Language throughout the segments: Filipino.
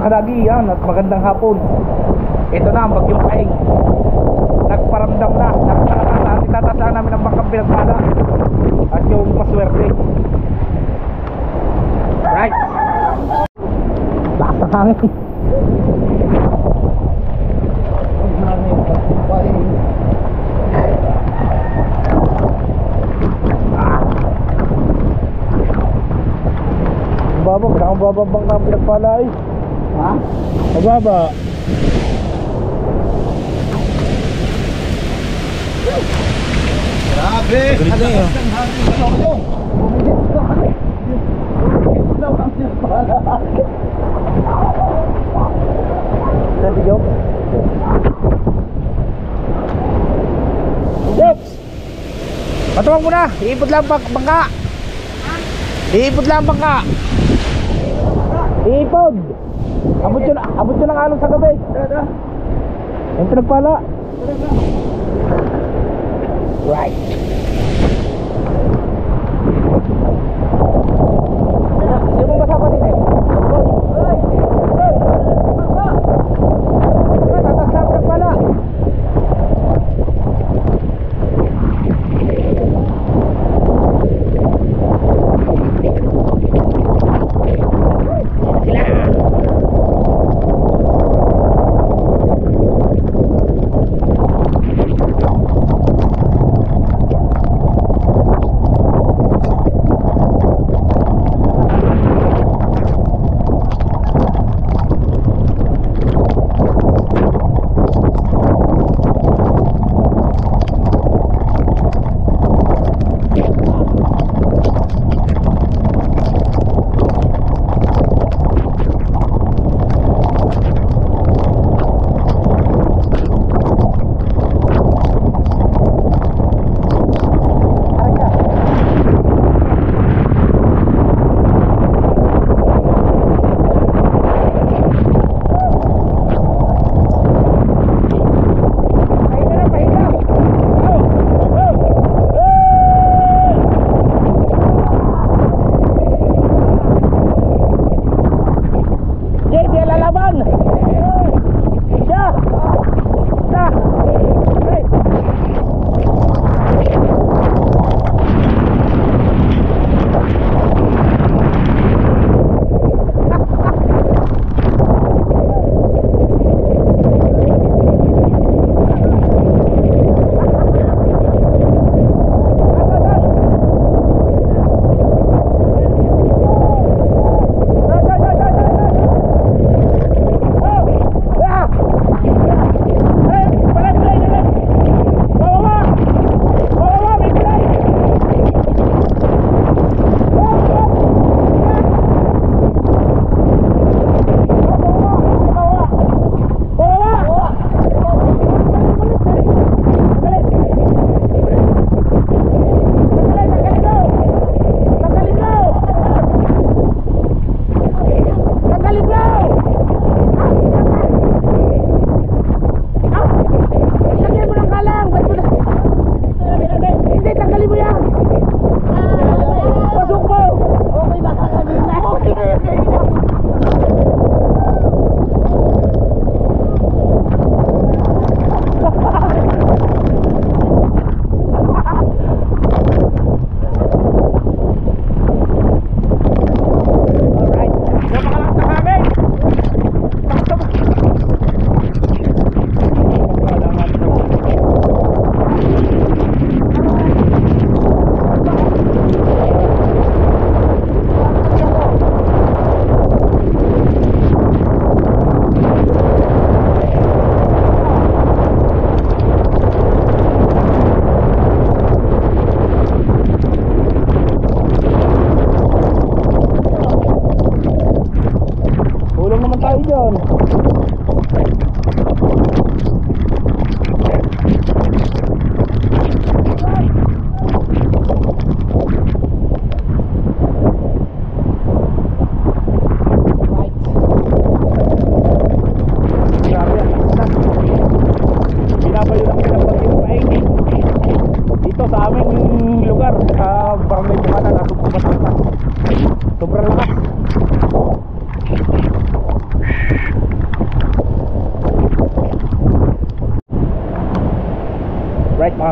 mga yan at magandang hapon. Ito na ang bagyong paing. Nagparamdam na. Nagparamdam na. Itatasaan namin ang bangkang pinagpala. At yung paswerte. Right. Lakas ng hangin. Ah. Ang baba, kailangan baba ang pinagpala eh. Ha? Mababa. Grabe! Na yun. Nanti jawab. Jokes! Patuwag mo na! Iipot lang bang bangka! Iipot lang bangka! Iipod! Abot yun, abot yun ang alon sa gabi! Tara, Yung pinagpala! Right!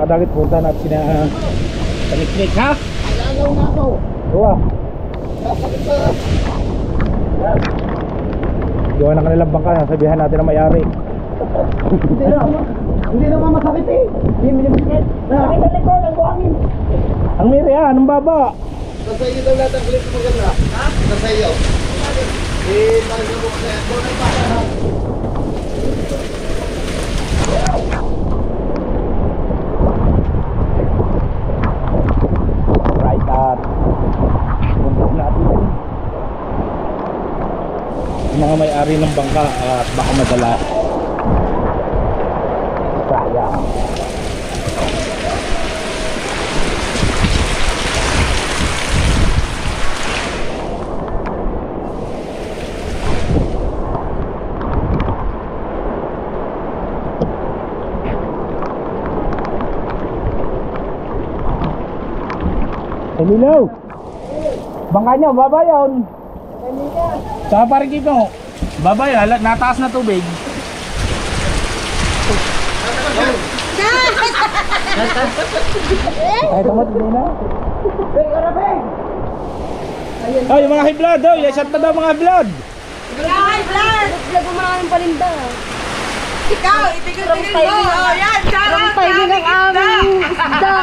Right mga kadagit, punta natin sina Taniknik ha? Alagaw na ako. Gawa. Gawa ng kanilang bangka, sabihan natin ang may-ari. Hindi na, hindi naman masakit eh. Hindi mo masakit. Nakakita nito, ang buhangin. Ang miri ha, anong baba? Nasa iyo daw lahat ang clip mo maganda. Ha? Nasa iyo. Eh, tayo mo kasi ako na pa. Right at punta natin mga may-ari ng bangka at baka madala. Sayang. Emilio! Bangka niya, baba yun. Saka parang kito. Baba yun, nataas na tubig. Ay, tumot, hindi na. Beng, ano beng? Ay, yung mga high blood, oh, shot na daw mga blood. Ay, Vlad! Vlog mo maraming palinda. Ikaw, itigil-tigil mo. Oh, yan, charot. From timing ang aming isda.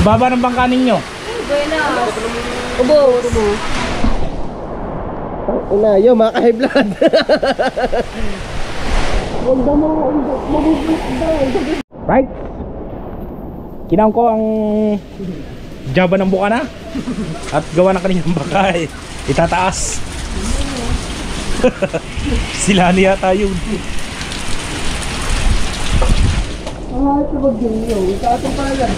Baba ng bangka ninyo. Buenas. Ubos. Una, yo, mga ka-high blood. Right? Kinaon ko ang Java ng Bukana at gawa ng kanilang bakay. Itataas. Sila niya tayo. Ah, ito ba din yun? Ito pa yan.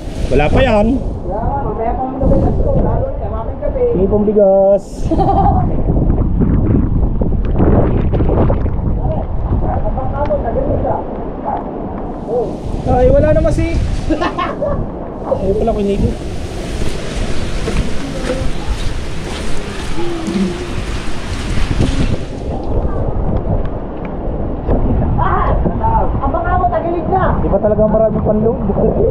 Wala pa yan. Mamaya pa mo nabilas ko. Lalo na, maming gabi. Hindi pong bigas. Ay, wala naman si... Ay, pala ko inigo. Abang ako, tagilig na. Di ba talaga maraming panloob?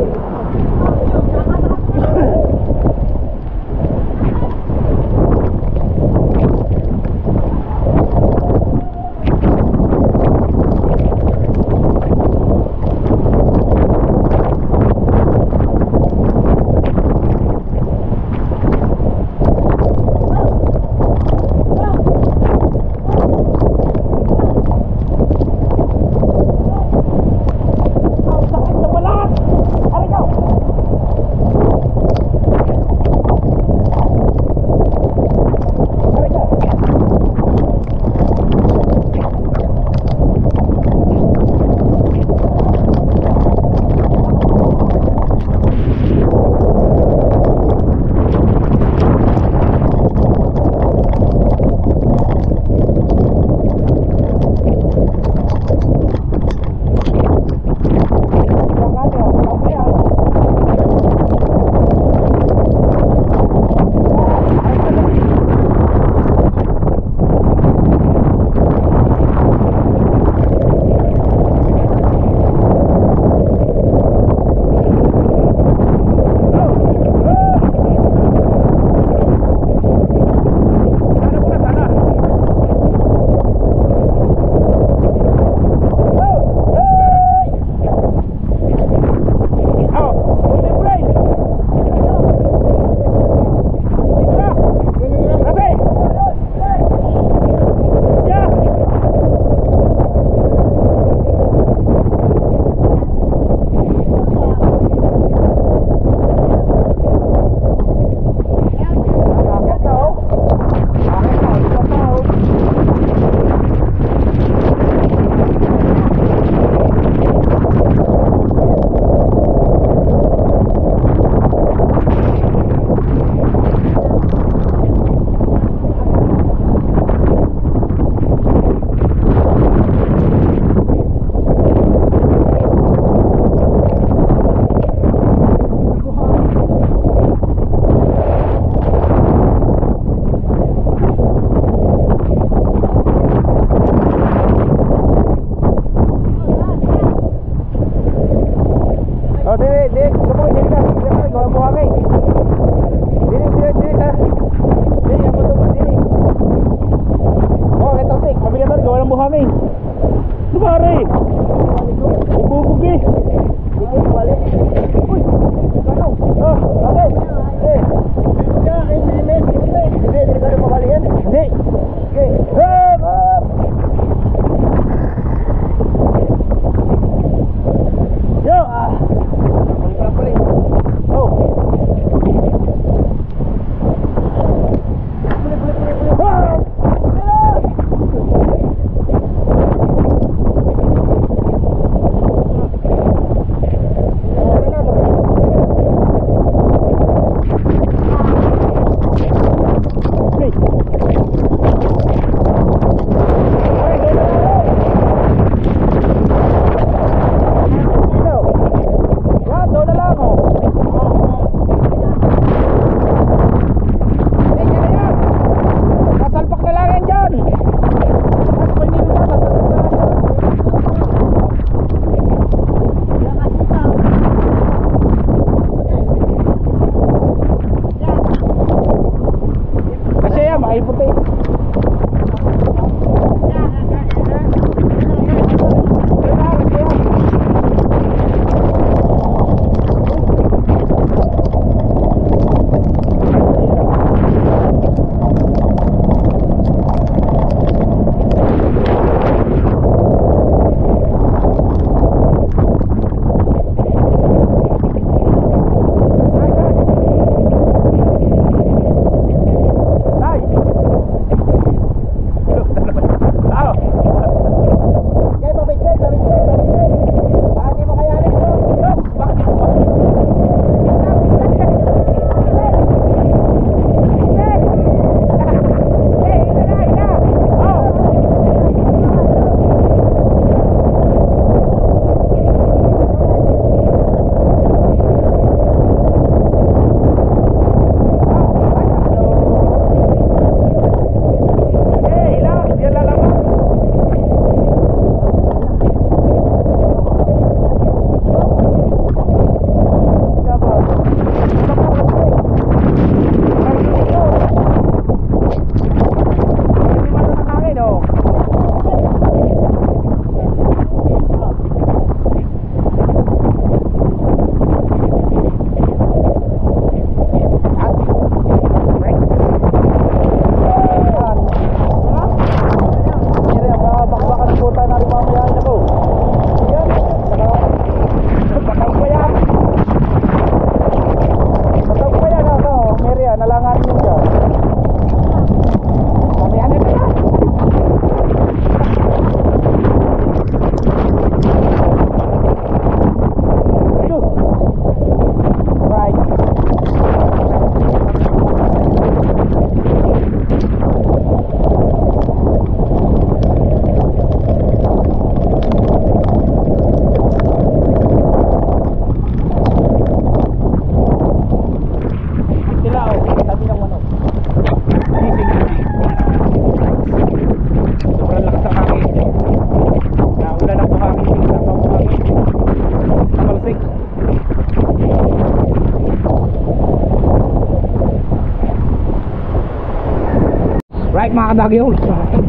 Baguio ulit sa akin.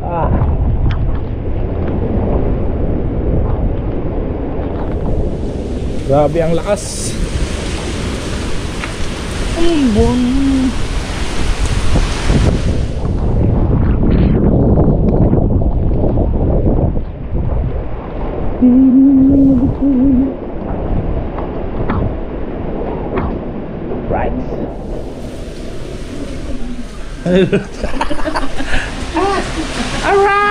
Ah. Grabe ang lakas. Ay, bon. Ara!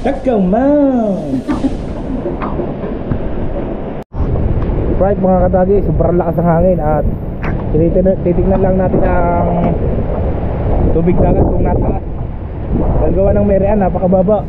Takaw man! Right mga katagi, sobrang lakas ng hangin at titignan lang natin ang tubig dagat kung nataas. Gagawa ng merian, napakababa.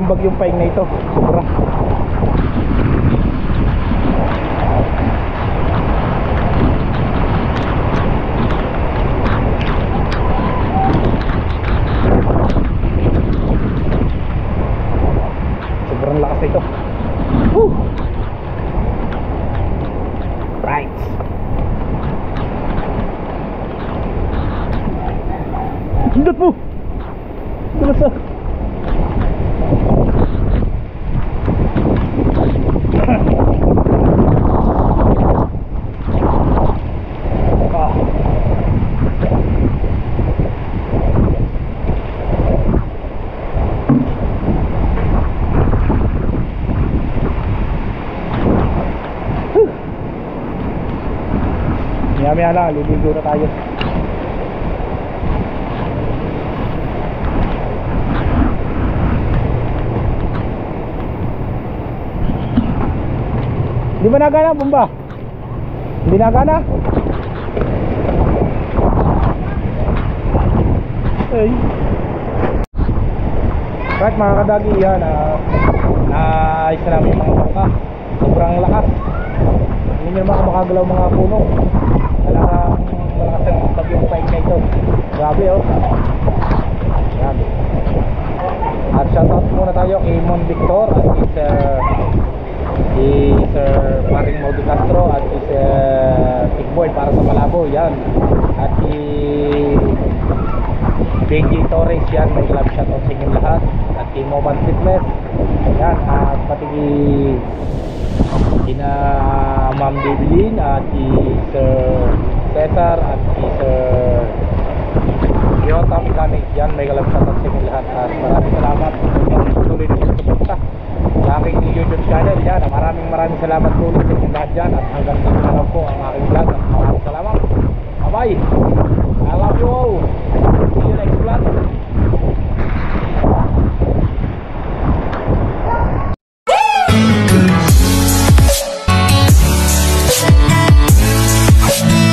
itong bagyong paing na ito. mamaya na, liligo na tayo. Di ba nagana bomba? Hindi nagana? Ay. Right mga kadagi yan uh, Naayos na namin yung mga bangka Sobrang lakas Hindi nyo naman makagalaw mga puno